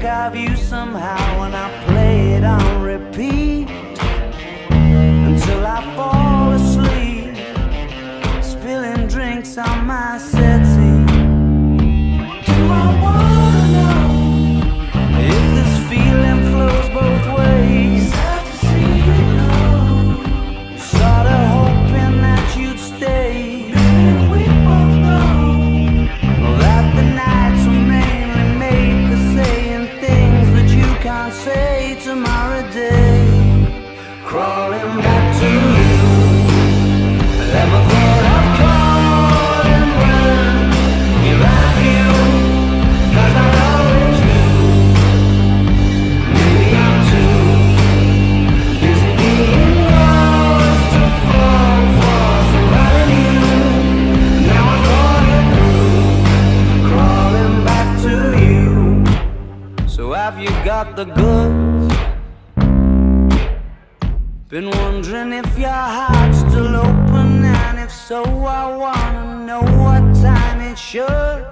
think of you somehow when I play it on repeat you wondering if your heart's still open, and if so, I wanna know what time it should.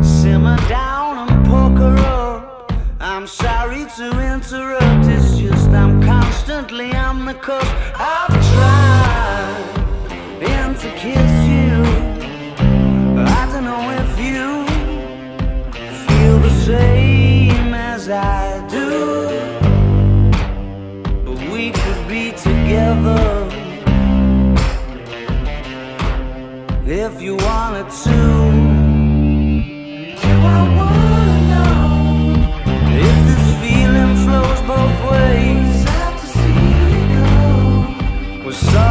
Simmer down and poker up. I'm sorry to interrupt, it's just I'm constantly on the cusp. if you wanted to. Do I wanna know if this feeling flows both ways? To see.